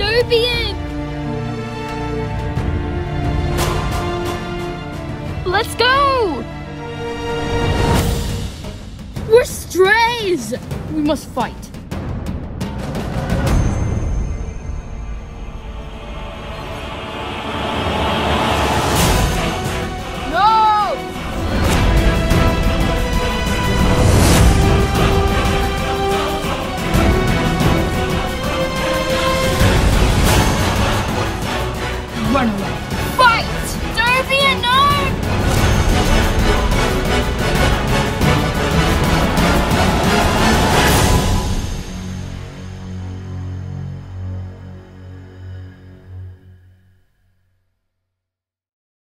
Dobian! Let's go! We're strays! We must fight. run away.